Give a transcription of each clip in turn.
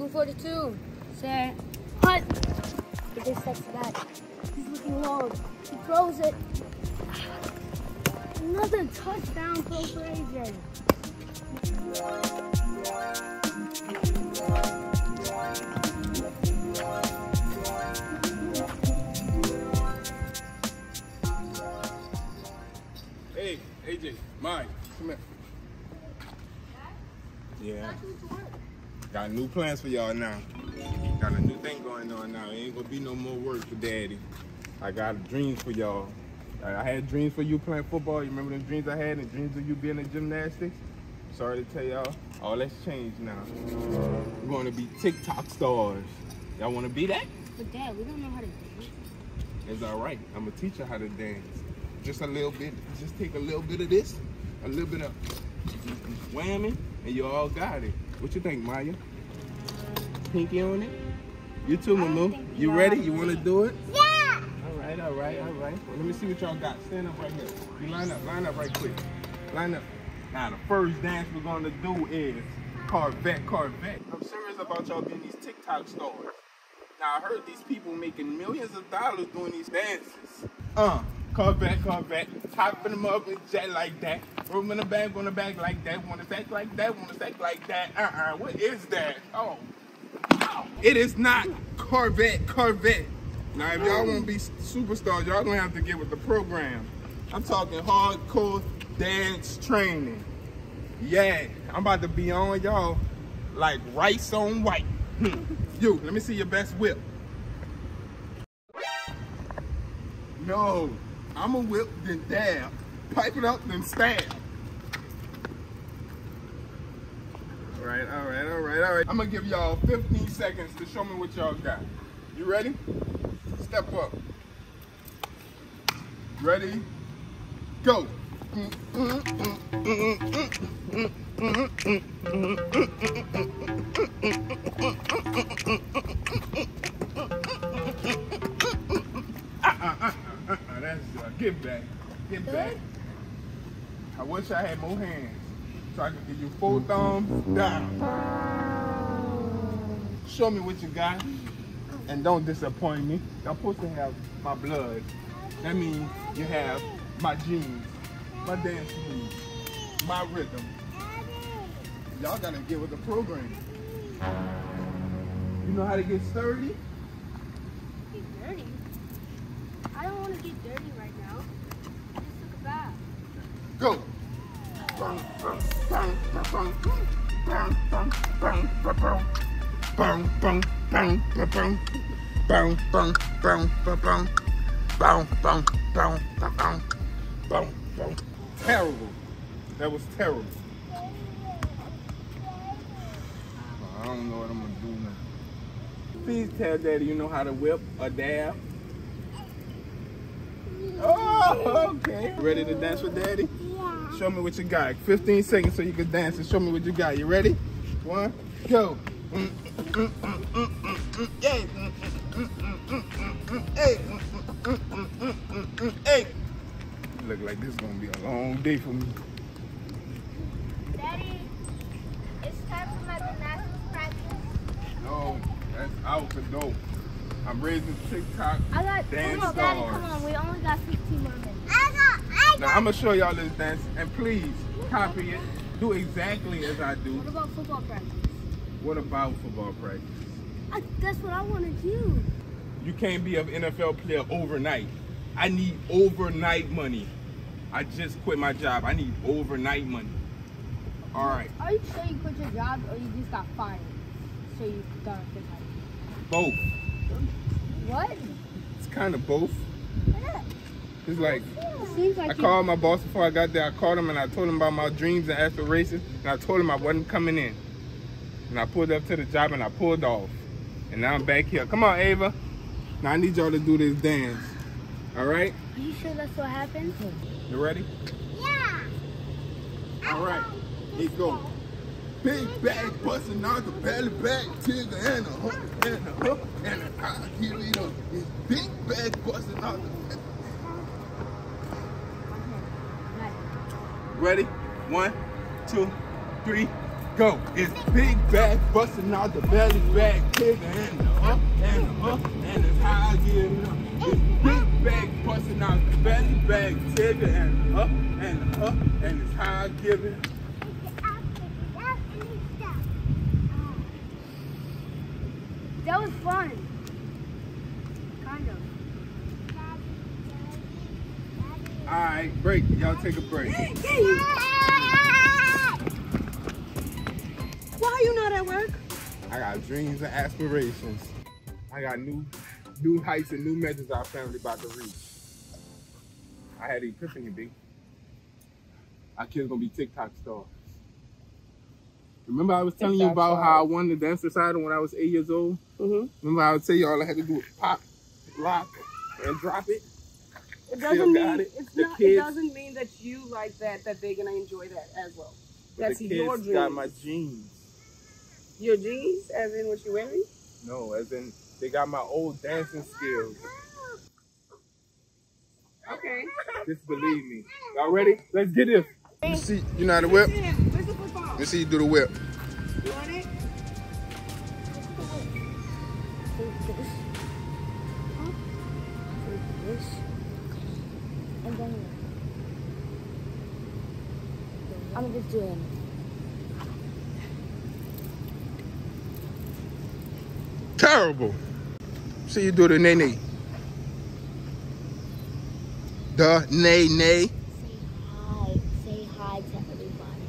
Blue 42. Set. Hut. He just steps back. He's looking long. He throws it. Another touchdown for AJ. Got new plans for y'all now. Got a new thing going on now. It Ain't gonna be no more work for daddy. I got dreams for y'all. I had dreams for you playing football. You remember them dreams I had and dreams of you being in gymnastics? Sorry to tell y'all, all that's changed now. We're gonna be TikTok stars. Y'all wanna be that? But Dad, we don't know how to do it. It's all right. I'm gonna teach you how to dance. Just a little bit. Just take a little bit of this, a little bit of whammy, and you all got it. What you think, Maya? Pinky on it? You too, Mamu. You ready? You wanna do it? Yeah! All right, all right, all right. Well, let me see what y'all got. Stand up right here. You line up, line up right quick. Line up. Now, the first dance we're gonna do is Corvette, Corvette. I'm serious about y'all being these TikTok stars. Now, I heard these people making millions of dollars doing these dances. Uh, Corvette, Corvette. Hopping them up and jet like that. Room in the bag on the back like that. Wanna stack like that, wanna stack like that. Uh-uh, what is that? Oh. It is not Corvette, Corvette. Now, if y'all want to be superstars, y'all gonna have to get with the program. I'm talking hardcore dance training. Yeah, I'm about to be on y'all like rice on white. You, let me see your best whip. No, I'm a whip, then dab. Pipe it up, then stab. All right, all right, all right, all right. I'm gonna give y'all 15 seconds to show me what y'all got. You ready? Step up. Ready? Go. That's uh, get back. Get back. I wish I had more hands so I could give you full thumbs down. Show me what you got and don't disappoint me. Y'all supposed to have my blood. That means you have my genes, my dance moves, my rhythm. Y'all gotta get with the program. You know how to get sturdy? Get dirty. I don't want to get dirty right now. I just took a bath. Go. Terrible. That was terrible. I don't know what I'm gonna do now. Please tell daddy you know how to whip a dab. Oh, okay. Ready to dance with daddy? Show me what you got. 15 seconds so you can dance and show me what you got. You ready? One, go. Hey. Hey. Hey. Look like this is gonna be a long day for me. Daddy, it's time for my gymnastics practice. No, that's out the door. I'm raising TikTok I got, dance come on, Daddy, come on. We only got 15 more minutes. I got, I Now I'm gonna show y'all this dance, and please copy it. Do exactly as I do. What about football practice? What about football practice? I, that's what I want to do. You can't be an NFL player overnight. I need overnight money. I just quit my job. I need overnight money. All right, Are you sure you quit your job or you just got fired? So you got a both. What? It's kind of both. It's like It like I called my boss before I got there. I called him and I told him about my dreams and aspirations. And I told him I wasn't coming in. And I pulled up to the job and I pulled off. And now I'm back here. Come on, Ava. Now I need y'all to do this dance. All right? Are you sure that's what happened? You ready? Yeah. All right. Here go. Big bag busting out the belly back, tigger and a hook and a hook and a I give it up. It's big bag busting out the Ready? One, two, three, go. It's big bag busting out the belly bag kicking and up and up and it's how I up. It's big bag busting out the belly bag tigger and up and up and it's give it. That was fun. Kind of. All right, break. Y'all take a break. Why are you not at work? I got dreams and aspirations. I got new new heights and new measures our family about to reach. I had an epiphany, B. Our kids gonna be TikTok stars. Remember I was telling you about stars. how I won the dance recital when I was eight years old? Mm-hmm. Remember I would tell you all I had to do was pop, lock, and drop it? It doesn't got mean it. it's The not. kids- It doesn't mean that you like that. That they're gonna enjoy that as well. But That's the your kids dream. got my jeans. Your jeans, as in what you're wearing. No, as in they got my old dancing skills. Okay. Just believe me. Y'all ready? Let's get this. You see, you know how to whip? Tim, where's the football? Let me see you do the whip. You want it? I'm just doing. Terrible. See you do the nae nae. The nae nae. Say hi. Say hi to everybody.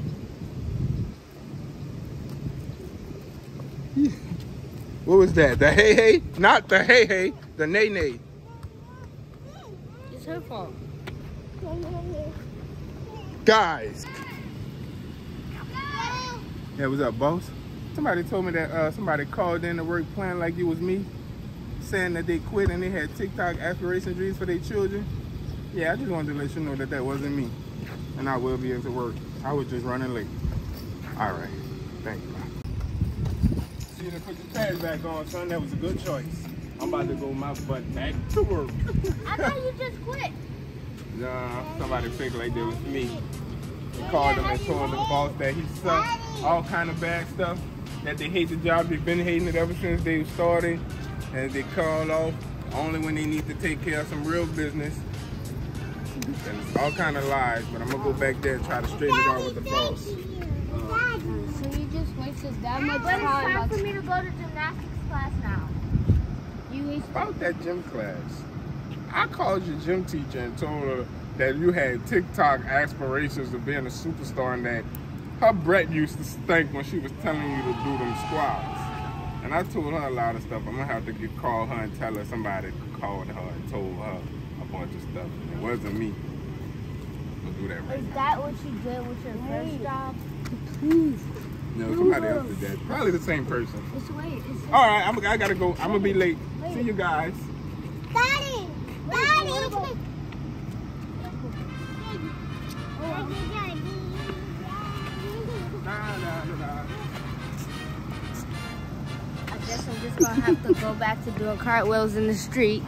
What was that? The hey hey? Not the hey hey. The nae nae. It's her fault. Guys. Yeah, what's up, boss? Somebody told me that uh, somebody called in to work playing like it was me, saying that they quit and they had TikTok aspiration dreams for their children. Yeah, I just wanted to let you know that that wasn't me, and I will be able to work. I was just running late. All right, thank you. See you to put your tags back on, son. That was a good choice. I'm about to go my butt back to work. I thought you just quit. Nah, somebody figured like it was me. He called him and told the boss that he sucked, all kind of bad stuff, that they hate the job, they've been hating it ever since they started, and they call off only when they need to take care of some real business. And it's all kind of lies, but I'm gonna go back there and try to straighten it out with the boss. So you just wasted that much But it's time time. for me to go to gymnastics class now. You wasted. About that gym class, I called your gym teacher and told her that you had TikTok aspirations of being a superstar and that her breath used to stink when she was telling you to do them squats. And I told her a lot of stuff. I'm gonna have to get call her and tell her somebody called her and told her a bunch of stuff. It wasn't me. We'll do that right Is now. that what you did with your first job? Please. No, somebody else did that. Probably the same person. Just wait. It's All right, I'm, I gotta go. I'm gonna be late. See you guys. Daddy! Daddy! Nah, nah, nah, nah. I guess I'm just gonna have to go back to doing cartwheels in the street.